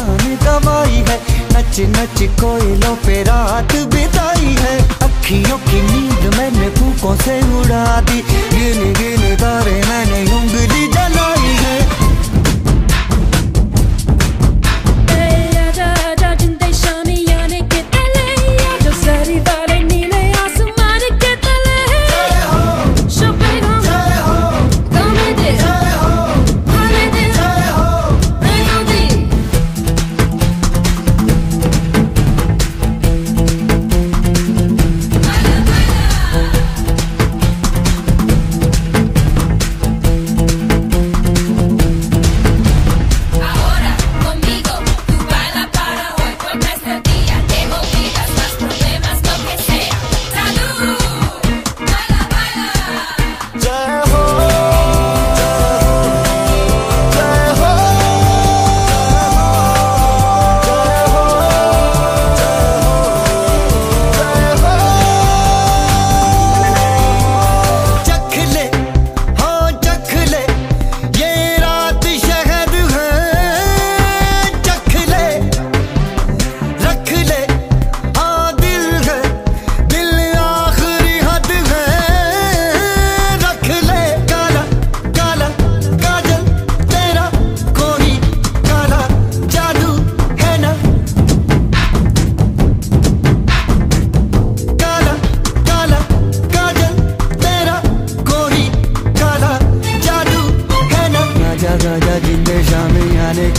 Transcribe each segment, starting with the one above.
जान गवाई है। नच नच कोयलों पे रात बिताई है। अखियों की नींद मैंने फूकों से उड़ा दी।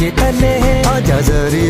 के तले आजा जरी